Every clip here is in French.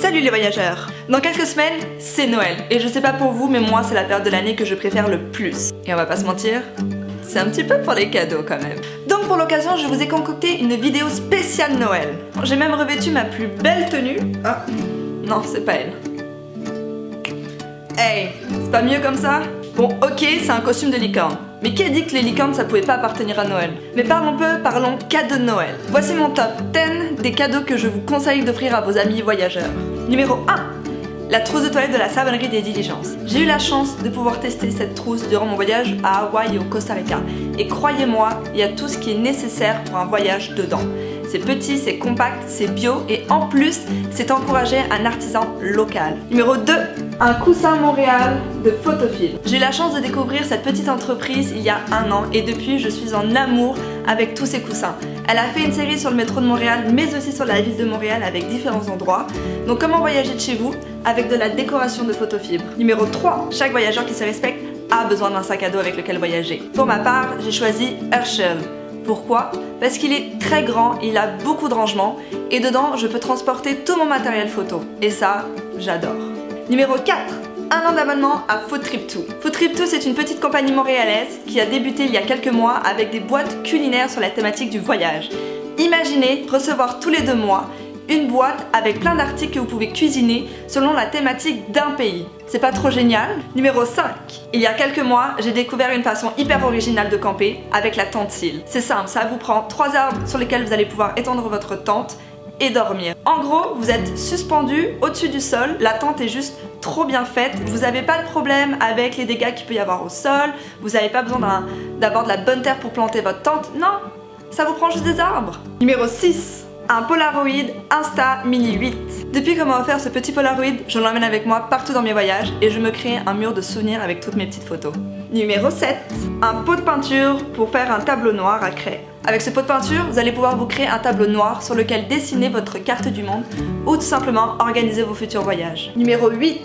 Salut les voyageurs Dans quelques semaines, c'est Noël. Et je sais pas pour vous, mais moi c'est la période de l'année que je préfère le plus. Et on va pas se mentir, c'est un petit peu pour les cadeaux quand même. Donc pour l'occasion, je vous ai concocté une vidéo spéciale Noël. J'ai même revêtu ma plus belle tenue. Ah, non, c'est pas elle. Hey, c'est pas mieux comme ça? Bon, ok, c'est un costume de licorne. Mais qui a dit que les licornes ça pouvait pas appartenir à Noël? Mais parlons peu, parlons cadeaux de Noël. Voici mon top 10 des cadeaux que je vous conseille d'offrir à vos amis voyageurs. Numéro 1 la trousse de toilette de la savonnerie des diligences. J'ai eu la chance de pouvoir tester cette trousse durant mon voyage à Hawaï et au Costa Rica. Et croyez-moi, il y a tout ce qui est nécessaire pour un voyage dedans. C'est petit, c'est compact, c'est bio et en plus, c'est encourager un artisan local. Numéro 2, un coussin Montréal de Photofil. J'ai eu la chance de découvrir cette petite entreprise il y a un an et depuis, je suis en amour avec tous ces coussins. Elle a fait une série sur le métro de Montréal, mais aussi sur la ville de Montréal avec différents endroits. Donc comment voyager de chez vous avec de la décoration de photofibre? Numéro 3, chaque voyageur qui se respecte a besoin d'un sac à dos avec lequel voyager. Pour ma part, j'ai choisi Herschel. Pourquoi? Parce qu'il est très grand, il a beaucoup de rangements et dedans je peux transporter tout mon matériel photo. Et ça, j'adore. Numéro 4 un an d'abonnement à Foodtrip2. Foodtrip2 c'est une petite compagnie montréalaise qui a débuté il y a quelques mois avec des boîtes culinaires sur la thématique du voyage. Imaginez recevoir tous les deux mois une boîte avec plein d'articles que vous pouvez cuisiner selon la thématique d'un pays. C'est pas trop génial? Numéro 5. Il y a quelques mois, j'ai découvert une façon hyper originale de camper avec la tente cile. C'est simple, ça vous prend trois arbres sur lesquels vous allez pouvoir étendre votre tente et dormir. En gros, vous êtes suspendu au-dessus du sol, la tente est juste trop bien faite, vous n'avez pas de problème avec les dégâts qu'il peut y avoir au sol, vous n'avez pas besoin d'avoir de la bonne terre pour planter votre tente, non, ça vous prend juste des arbres. Numéro 6 un Polaroid Insta Mini 8. Depuis qu'on m'a offert ce petit Polaroid, je l'emmène avec moi partout dans mes voyages et je me crée un mur de souvenirs avec toutes mes petites photos. Numéro 7. Un pot de peinture pour faire un tableau noir à craie. Avec ce pot de peinture, vous allez pouvoir vous créer un tableau noir sur lequel dessiner votre carte du monde ou tout simplement organiser vos futurs voyages. Numéro 8.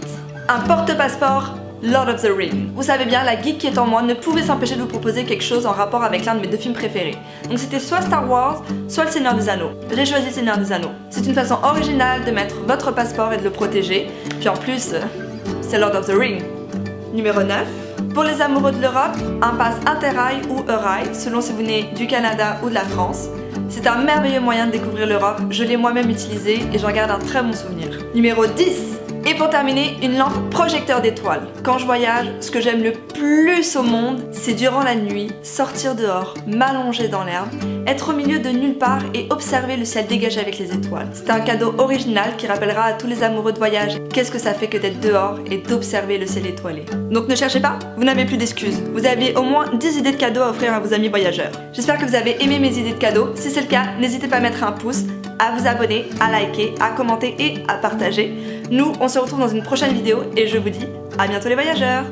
Un porte-passeport Lord of the Ring. Vous savez bien, la geek qui est en moi ne pouvait s'empêcher de vous proposer quelque chose en rapport avec l'un de mes deux films préférés. Donc c'était soit Star Wars, soit Le Seigneur des Anneaux. J'ai choisi Le Seigneur des Anneaux. C'est une façon originale de mettre votre passeport et de le protéger. Puis en plus, euh, c'est Lord of the Ring. Numéro 9. Pour les amoureux de l'Europe, un pass Interrail ou Eurail, selon si vous venez du Canada ou de la France. C'est un merveilleux moyen de découvrir l'Europe, je l'ai moi-même utilisé et j'en garde un très bon souvenir. Numéro 10 et pour terminer, une lampe projecteur d'étoiles. Quand je voyage, ce que j'aime le plus au monde, c'est durant la nuit, sortir dehors, m'allonger dans l'herbe, être au milieu de nulle part et observer le ciel dégagé avec les étoiles. C'est un cadeau original qui rappellera à tous les amoureux de voyage qu'est-ce que ça fait que d'être dehors et d'observer le ciel étoilé. Donc ne cherchez pas, vous n'avez plus d'excuses. Vous avez au moins 10 idées de cadeaux à offrir à vos amis voyageurs. J'espère que vous avez aimé mes idées de cadeaux. Si c'est le cas, n'hésitez pas à mettre un pouce, à vous abonner, à liker, à commenter et à partager. Nous, on se retrouve dans une prochaine vidéo et je vous dis à bientôt les voyageurs